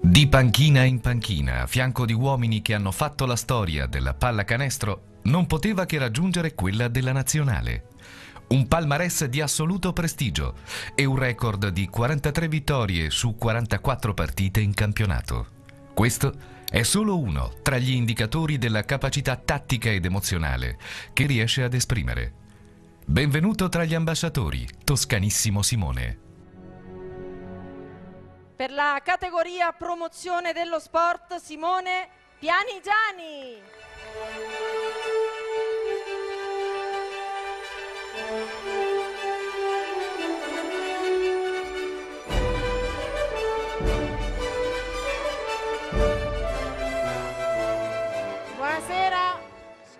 Di panchina in panchina, a fianco di uomini che hanno fatto la storia della pallacanestro, non poteva che raggiungere quella della nazionale. Un palmarès di assoluto prestigio e un record di 43 vittorie su 44 partite in campionato. Questo è solo uno tra gli indicatori della capacità tattica ed emozionale che riesce ad esprimere. Benvenuto tra gli ambasciatori, Toscanissimo Simone. Per la categoria promozione dello sport, Simone Pianigiani. Buonasera,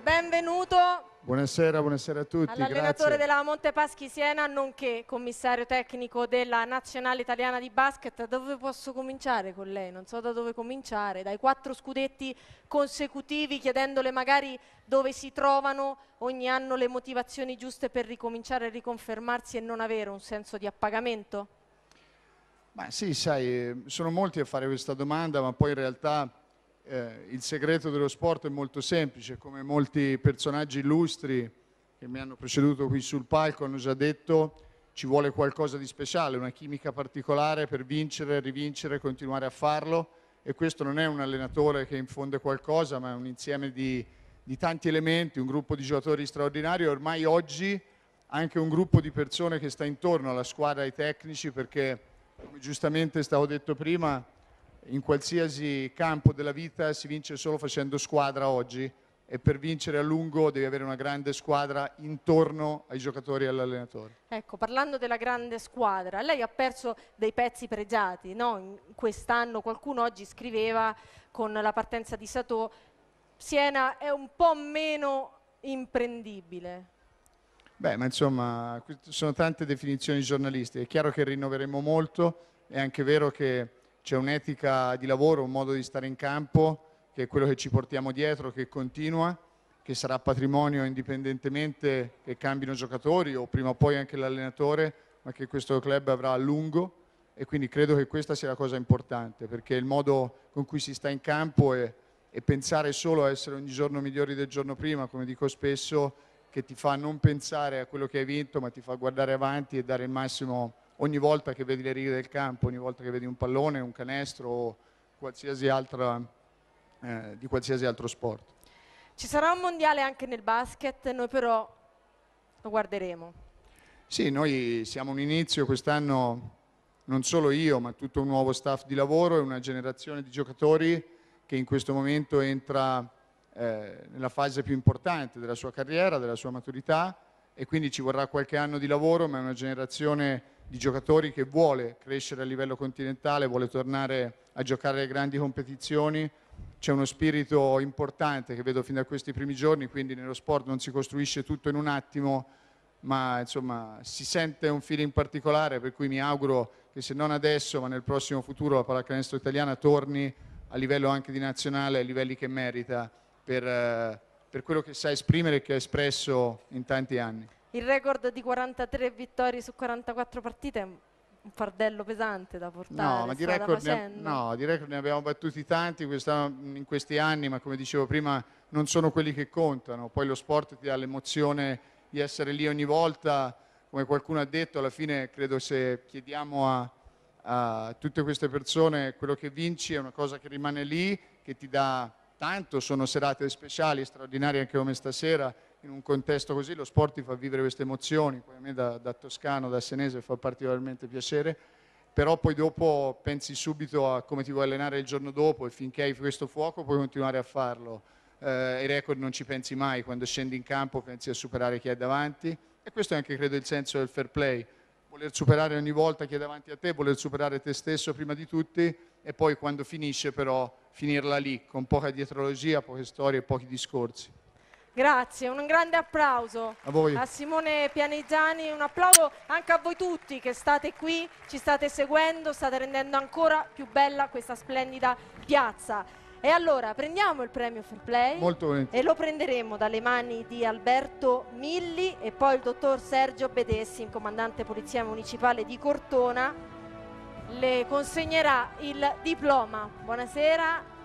benvenuto Buonasera, buonasera a tutti. all'allenatore grazie. della Montepaschi Siena, nonché commissario tecnico della Nazionale Italiana di Basket. Dove posso cominciare con lei? Non so da dove cominciare. Dai quattro scudetti consecutivi, chiedendole magari dove si trovano ogni anno le motivazioni giuste per ricominciare a riconfermarsi e non avere un senso di appagamento? Ma sì, sai, eh, sono molti a fare questa domanda, ma poi in realtà eh, il segreto dello sport è molto semplice, come molti personaggi illustri che mi hanno preceduto qui sul palco hanno già detto, ci vuole qualcosa di speciale, una chimica particolare per vincere, rivincere, continuare a farlo. E questo non è un allenatore che infonde qualcosa, ma è un insieme di, di tanti elementi, un gruppo di giocatori straordinari. E ormai oggi anche un gruppo di persone che sta intorno alla squadra, ai tecnici, perché come giustamente stavo detto prima, in qualsiasi campo della vita si vince solo facendo squadra oggi e per vincere a lungo devi avere una grande squadra intorno ai giocatori e all'allenatore. Ecco, parlando della grande squadra, lei ha perso dei pezzi pregiati, no? Quest'anno qualcuno oggi scriveva con la partenza di Sato, Siena è un po' meno imprendibile. Beh, ma insomma, sono tante definizioni giornalistiche. È chiaro che rinnoveremo molto, è anche vero che c'è un'etica di lavoro, un modo di stare in campo, che è quello che ci portiamo dietro, che continua, che sarà patrimonio indipendentemente che cambino giocatori o prima o poi anche l'allenatore, ma che questo club avrà a lungo. E quindi credo che questa sia la cosa importante, perché il modo con cui si sta in campo è, è pensare solo a essere ogni giorno migliori del giorno prima, come dico spesso, che ti fa non pensare a quello che hai vinto, ma ti fa guardare avanti e dare il massimo ogni volta che vedi le righe del campo, ogni volta che vedi un pallone, un canestro o qualsiasi altra, eh, di qualsiasi altro sport. Ci sarà un mondiale anche nel basket, noi però lo guarderemo. Sì, noi siamo un inizio quest'anno, non solo io, ma tutto un nuovo staff di lavoro e una generazione di giocatori che in questo momento entra eh, nella fase più importante della sua carriera, della sua maturità e quindi ci vorrà qualche anno di lavoro, ma è una generazione di giocatori che vuole crescere a livello continentale, vuole tornare a giocare alle grandi competizioni. C'è uno spirito importante che vedo fin da questi primi giorni, quindi nello sport non si costruisce tutto in un attimo, ma insomma si sente un feeling particolare, per cui mi auguro che se non adesso, ma nel prossimo futuro la pallacanestro italiana torni a livello anche di nazionale, ai livelli che merita per, eh, per quello che sa esprimere e che ha espresso in tanti anni. Il record di 43 vittorie su 44 partite è un fardello pesante da portare. No, ma di record, ne, no, di record ne abbiamo battuti tanti quest'anno- in questi anni, ma come dicevo prima non sono quelli che contano. Poi lo sport ti dà l'emozione di essere lì ogni volta, come qualcuno ha detto, alla fine credo se chiediamo a, a tutte queste persone quello che vinci è una cosa che rimane lì, che ti dà tanto, sono serate speciali, straordinarie anche come stasera, in un contesto così lo sport ti fa vivere queste emozioni, poi a me da, da toscano, da senese fa particolarmente piacere, però poi dopo pensi subito a come ti vuoi allenare il giorno dopo e finché hai questo fuoco puoi continuare a farlo. Eh, ai record non ci pensi mai, quando scendi in campo pensi a superare chi hai davanti e questo è anche credo il senso del fair play, voler superare ogni volta chi è davanti a te, voler superare te stesso prima di tutti e poi quando finisce però finirla lì con poca dietrologia, poche storie e pochi discorsi. Grazie, un grande applauso A voi. a Simone Pianigiani, un applauso anche a voi tutti che state qui, ci state seguendo, state rendendo ancora più bella questa splendida piazza. E allora prendiamo il premio Fair Play e lo prenderemo dalle mani di Alberto Milli e poi il dottor Sergio Bedessi, comandante polizia municipale di Cortona. le consegnerà il diploma. Buonasera